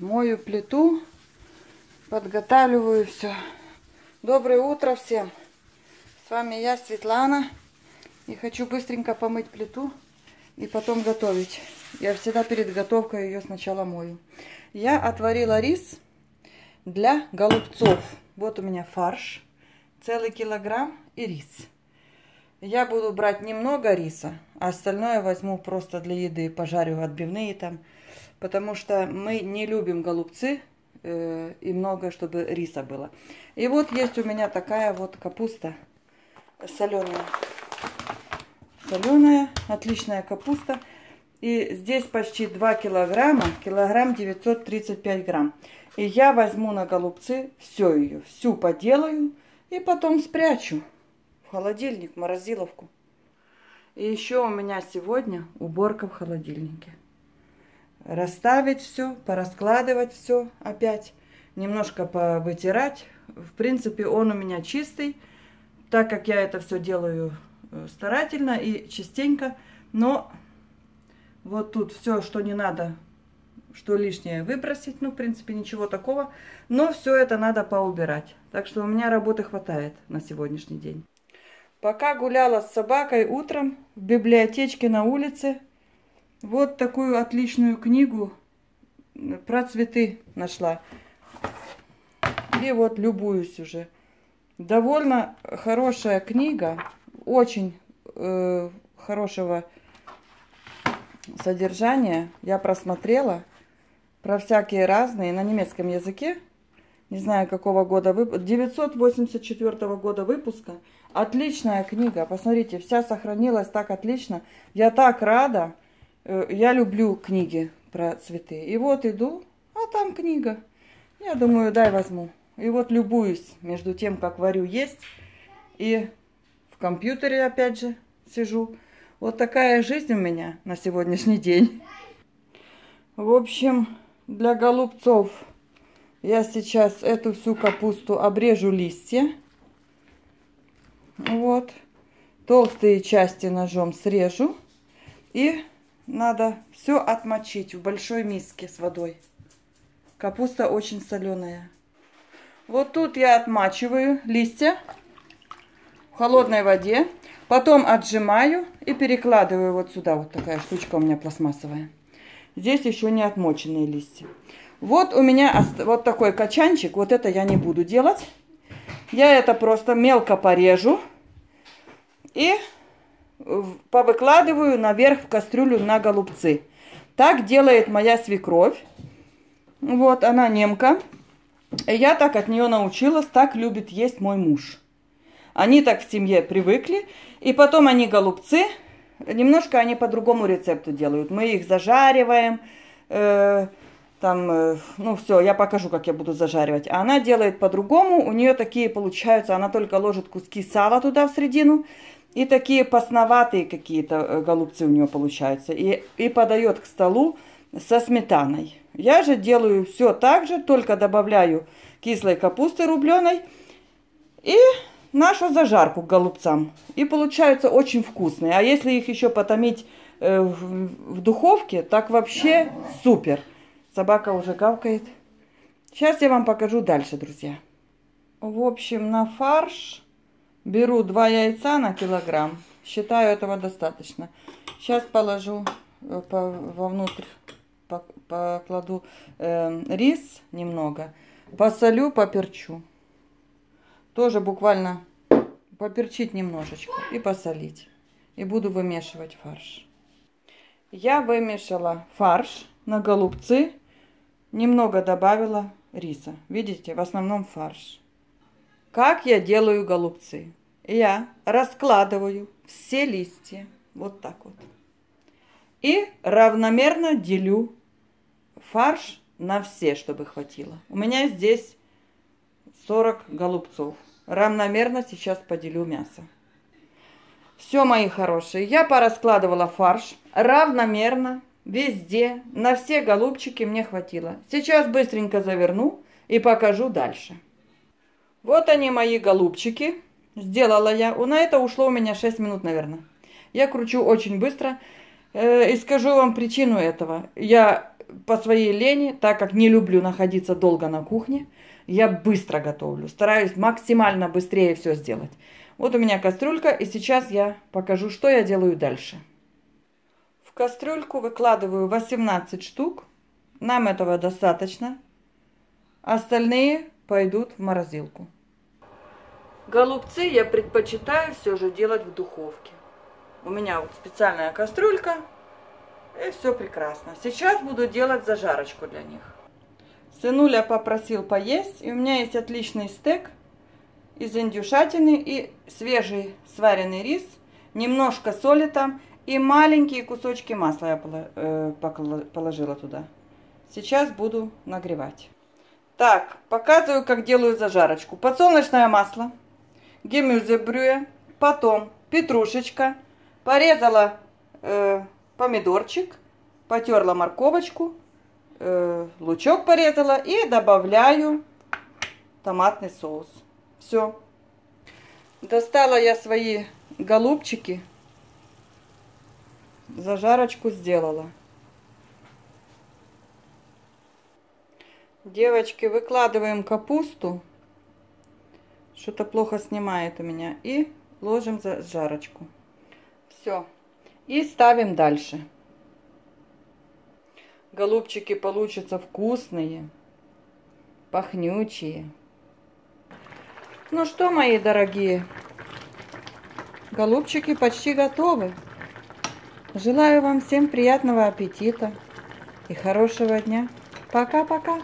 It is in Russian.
Мою плиту, подготавливаю все. Доброе утро всем! С вами я, Светлана. И хочу быстренько помыть плиту и потом готовить. Я всегда перед готовкой ее сначала мою. Я отварила рис для голубцов. Вот у меня фарш, целый килограмм и рис. Я буду брать немного риса, а остальное возьму просто для еды, пожарю отбивные там. Потому что мы не любим голубцы э, и много, чтобы риса было. И вот есть у меня такая вот капуста соленая. Соленая, отличная капуста. И здесь почти 2 килограмма, килограмм 935 грамм. И я возьму на голубцы все ее, всю поделаю и потом спрячу в холодильник, в морозиловку. И еще у меня сегодня уборка в холодильнике. Расставить все, пораскладывать все опять, немножко повытирать. В принципе, он у меня чистый, так как я это все делаю э, старательно и частенько. Но вот тут все, что не надо, что лишнее выбросить. Ну, в принципе, ничего такого. Но все это надо поубирать. Так что у меня работы хватает на сегодняшний день. Пока гуляла с собакой утром в библиотечке на улице, вот такую отличную книгу про цветы нашла. И вот любуюсь уже. Довольно хорошая книга, очень э, хорошего содержания. Я просмотрела про всякие разные на немецком языке не знаю какого года, вып... 984 года выпуска. Отличная книга, посмотрите, вся сохранилась так отлично. Я так рада, я люблю книги про цветы. И вот иду, а там книга. Я думаю, дай возьму. И вот любуюсь между тем, как варю есть. И в компьютере опять же сижу. Вот такая жизнь у меня на сегодняшний день. В общем, для голубцов я сейчас эту всю капусту обрежу листья. Вот. Толстые части ножом срежу. И надо все отмочить в большой миске с водой. Капуста очень соленая. Вот тут я отмачиваю листья в холодной воде. Потом отжимаю и перекладываю вот сюда. Вот такая штучка у меня пластмассовая. Здесь еще не отмоченные листья. Вот у меня вот такой качанчик. Вот это я не буду делать. Я это просто мелко порежу. И повыкладываю наверх в кастрюлю на голубцы. Так делает моя свекровь. Вот, она немка. Я так от нее научилась, так любит есть мой муж. Они так в семье привыкли. И потом они голубцы, немножко они по другому рецепту делают. Мы их зажариваем, э, там, э, ну все, я покажу, как я буду зажаривать. А она делает по-другому, у нее такие получаются, она только ложит куски сала туда в середину, и такие посноватые какие-то э, голубцы у нее получаются, и, и подает к столу со сметаной. Я же делаю все так же, только добавляю кислой капусты рубленой и нашу зажарку к голубцам. И получаются очень вкусные. А если их еще потомить э, в, в духовке, так вообще супер. Собака уже гавкает. Сейчас я вам покажу дальше, друзья. В общем, на фарш беру два яйца на килограмм. Считаю, этого достаточно. Сейчас положу э, по, вовнутрь, по, покладу э, рис немного. Посолю, поперчу. Тоже буквально поперчить немножечко и посолить. И буду вымешивать фарш. Я вымешала фарш на голубцы немного добавила риса. Видите, в основном фарш. Как я делаю голубцы? Я раскладываю все листья вот так вот. И равномерно делю фарш на все, чтобы хватило. У меня здесь 40 голубцов. Равномерно сейчас поделю мясо. Все, мои хорошие, я пораскладывала фарш равномерно Везде, на все голубчики мне хватило. Сейчас быстренько заверну и покажу дальше. Вот они мои голубчики. Сделала я. На это ушло у меня 6 минут, наверное. Я кручу очень быстро. Э, и скажу вам причину этого. Я по своей лени, так как не люблю находиться долго на кухне, я быстро готовлю. Стараюсь максимально быстрее все сделать. Вот у меня кастрюлька, и сейчас я покажу, что я делаю дальше. В кастрюльку выкладываю 18 штук. Нам этого достаточно. Остальные пойдут в морозилку. Голубцы я предпочитаю все же делать в духовке. У меня вот специальная кастрюлька, и все прекрасно. Сейчас буду делать зажарочку для них. Сынуля попросил поесть, и у меня есть отличный стейк из индюшатины и свежий сваренный рис, немножко соли там и маленькие кусочки масла я э, положила туда. Сейчас буду нагревать. Так, показываю, как делаю зажарочку. Подсолнечное масло, гемюзебрюе, потом петрушечка, порезала э, помидорчик, потерла морковочку, э, лучок порезала и добавляю томатный соус. Все. Достала я свои голубчики. Зажарочку сделала. Девочки, выкладываем капусту. Что-то плохо снимает у меня. И ложим зажарочку. Все. И ставим дальше. Голубчики получатся вкусные, пахнючие. Ну что, мои дорогие, голубчики почти готовы. Желаю вам всем приятного аппетита и хорошего дня. Пока-пока.